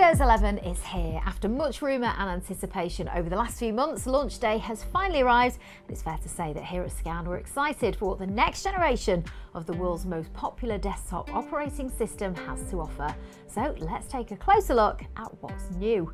Windows 11 is here. After much rumour and anticipation over the last few months, launch day has finally arrived. And it's fair to say that here at Scan we're excited for what the next generation of the world's most popular desktop operating system has to offer. So let's take a closer look at what's new.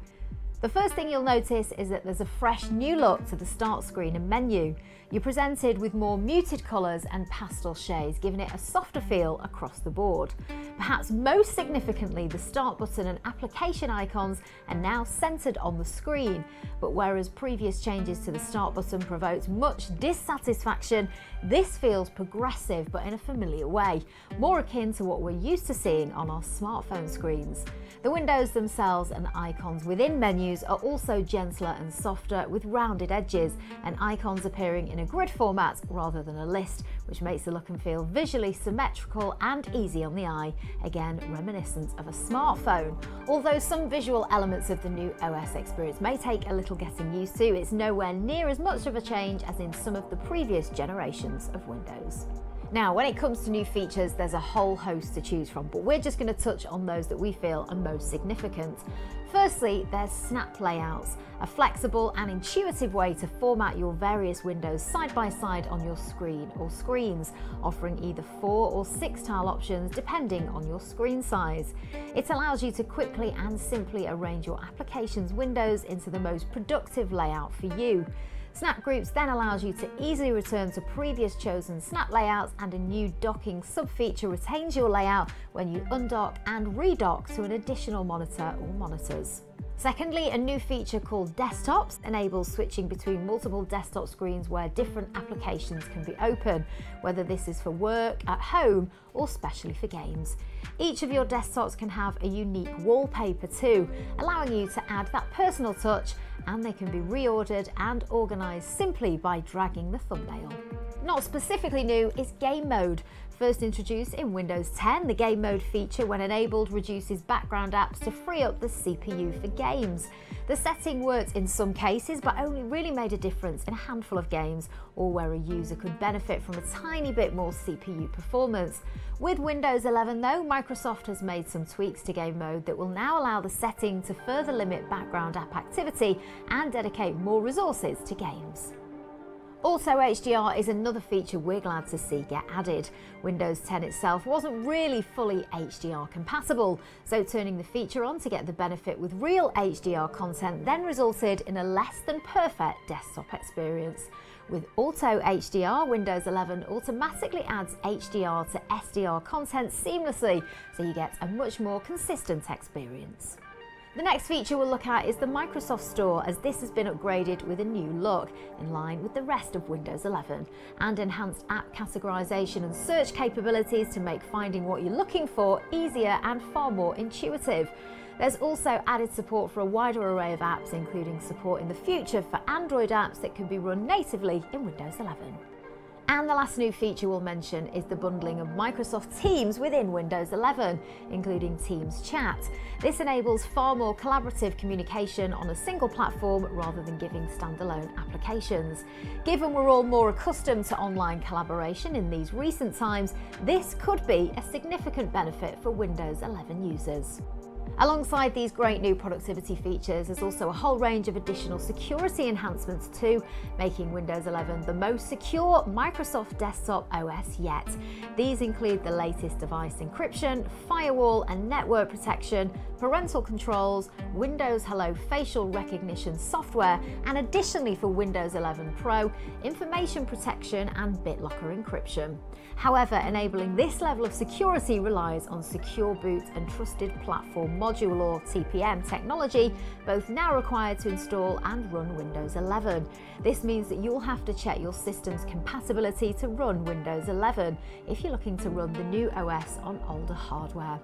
The first thing you'll notice is that there's a fresh new look to the start screen and menu. You're presented with more muted colours and pastel shades, giving it a softer feel across the board. Perhaps most significantly, the start button and application icons are now centred on the screen. But whereas previous changes to the start button provoked much dissatisfaction, this feels progressive but in a familiar way, more akin to what we're used to seeing on our smartphone screens. The windows themselves and icons within menus are also gentler and softer with rounded edges and icons appearing in a grid format rather than a list, which makes the look and feel visually symmetrical and easy on the eye, again reminiscent of a smartphone. Although some visual elements of the new OS experience may take a little getting used to, it's nowhere near as much of a change as in some of the previous generations of Windows. Now, when it comes to new features, there's a whole host to choose from, but we're just going to touch on those that we feel are most significant. Firstly, there's Snap Layouts, a flexible and intuitive way to format your various windows side by side on your screen or screens, offering either four or six tile options depending on your screen size. It allows you to quickly and simply arrange your application's windows into the most productive layout for you. Snap Groups then allows you to easily return to previous chosen snap layouts and a new docking sub-feature retains your layout when you undock and redock to an additional monitor or monitors. Secondly, a new feature called Desktops enables switching between multiple desktop screens where different applications can be open, whether this is for work, at home, or specially for games. Each of your desktops can have a unique wallpaper too, allowing you to add that personal touch and they can be reordered and organised simply by dragging the thumbnail. Not specifically new is Game Mode. First introduced in Windows 10, the Game Mode feature, when enabled, reduces background apps to free up the CPU for games. The setting worked in some cases, but only really made a difference in a handful of games or where a user could benefit from a tiny bit more CPU performance. With Windows 11 though, Microsoft has made some tweaks to Game Mode that will now allow the setting to further limit background app activity and dedicate more resources to games. Auto HDR is another feature we're glad to see get added. Windows 10 itself wasn't really fully HDR compatible, so turning the feature on to get the benefit with real HDR content then resulted in a less than perfect desktop experience. With Auto HDR, Windows 11 automatically adds HDR to SDR content seamlessly, so you get a much more consistent experience. The next feature we'll look at is the Microsoft Store as this has been upgraded with a new look in line with the rest of Windows 11 and enhanced app categorization and search capabilities to make finding what you're looking for easier and far more intuitive. There's also added support for a wider array of apps including support in the future for Android apps that can be run natively in Windows 11. And the last new feature we'll mention is the bundling of Microsoft Teams within Windows 11, including Teams Chat. This enables far more collaborative communication on a single platform rather than giving standalone applications. Given we're all more accustomed to online collaboration in these recent times, this could be a significant benefit for Windows 11 users. Alongside these great new productivity features, there's also a whole range of additional security enhancements too, making Windows 11 the most secure Microsoft desktop OS yet. These include the latest device encryption, firewall and network protection, parental controls, Windows Hello facial recognition software, and additionally for Windows 11 Pro, information protection and BitLocker encryption. However, enabling this level of security relies on Secure Boot and Trusted Platform Module or TPM technology, both now required to install and run Windows 11. This means that you'll have to check your system's compatibility to run Windows 11 if you're looking to run the new OS on older hardware.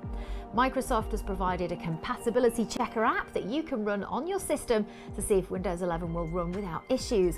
Microsoft has provided a compatibility checker app that you can run on your system to see if Windows 11 will run without issues.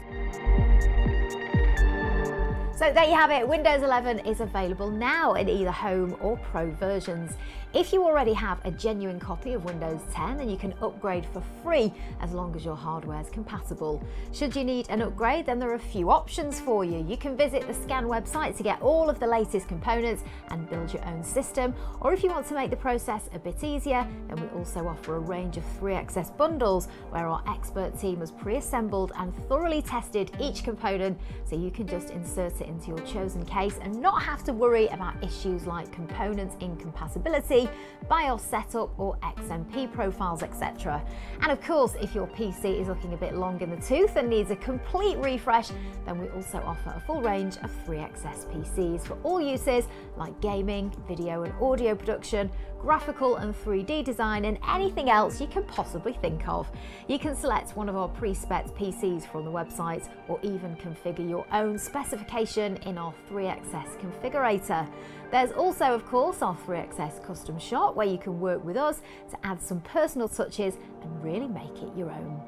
So there you have it, Windows 11 is available now in either Home or Pro versions. If you already have a genuine copy of Windows 10, then you can upgrade for free as long as your hardware is compatible. Should you need an upgrade, then there are a few options for you. You can visit the Scan website to get all of the latest components and build your own system, or if you want to make the process a bit easier, then we also offer a range of 3XS bundles where our expert team has pre-assembled and thoroughly tested each component so you can just insert it into your chosen case and not have to worry about issues like components incompatibility, BIOS setup or XMP profiles, etc. And of course, if your PC is looking a bit long in the tooth and needs a complete refresh, then we also offer a full range of 3XS PCs for all uses like gaming, video and audio production, graphical and 3D design, and anything else you can possibly think of. You can select one of our pre-spec PCs from the website or even configure your own specification in our 3XS configurator. There's also, of course, our 3XS custom shop where you can work with us to add some personal touches and really make it your own.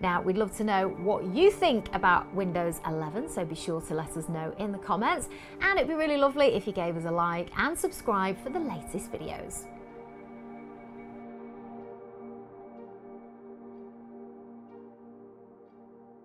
Now, we'd love to know what you think about Windows 11, so be sure to let us know in the comments. And it'd be really lovely if you gave us a like and subscribe for the latest videos.